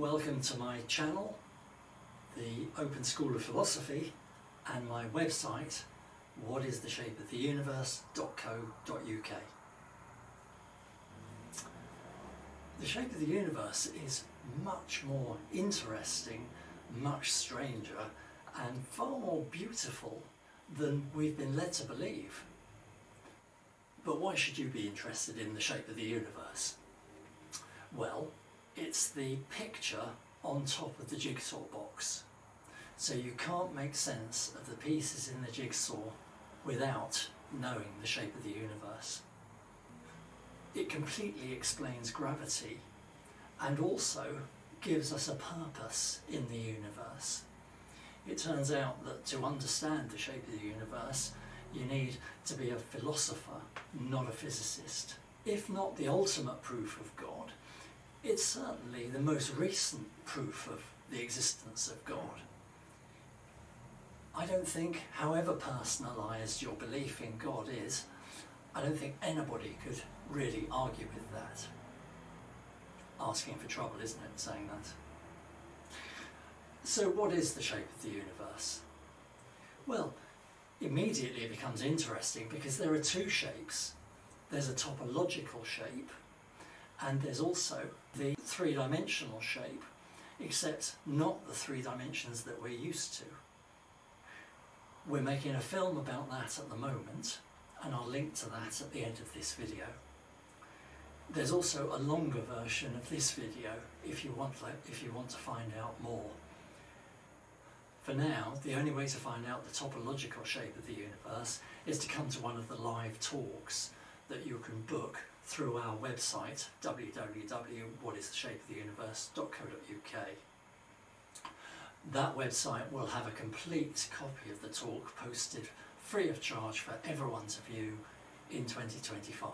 Welcome to my channel, the Open School of Philosophy, and my website, whatistheshapeoftheuniverse.co.uk. The shape of the universe is much more interesting, much stranger, and far more beautiful than we've been led to believe. But why should you be interested in the shape of the universe? Well, it's the picture on top of the jigsaw box. So you can't make sense of the pieces in the jigsaw without knowing the shape of the universe. It completely explains gravity and also gives us a purpose in the universe. It turns out that to understand the shape of the universe, you need to be a philosopher, not a physicist. If not the ultimate proof of God, it's certainly the most recent proof of the existence of God. I don't think, however personalised your belief in God is, I don't think anybody could really argue with that. Asking for trouble, isn't it, saying that? So what is the shape of the universe? Well, immediately it becomes interesting because there are two shapes. There's a topological shape and there's also the three-dimensional shape, except not the three dimensions that we're used to. We're making a film about that at the moment, and I'll link to that at the end of this video. There's also a longer version of this video if you want, if you want to find out more. For now, the only way to find out the topological shape of the universe is to come to one of the live talks that you can book through our website www.whatistheshapeoftheuniverse.co.uk. That website will have a complete copy of the talk posted free of charge for everyone to view in 2025.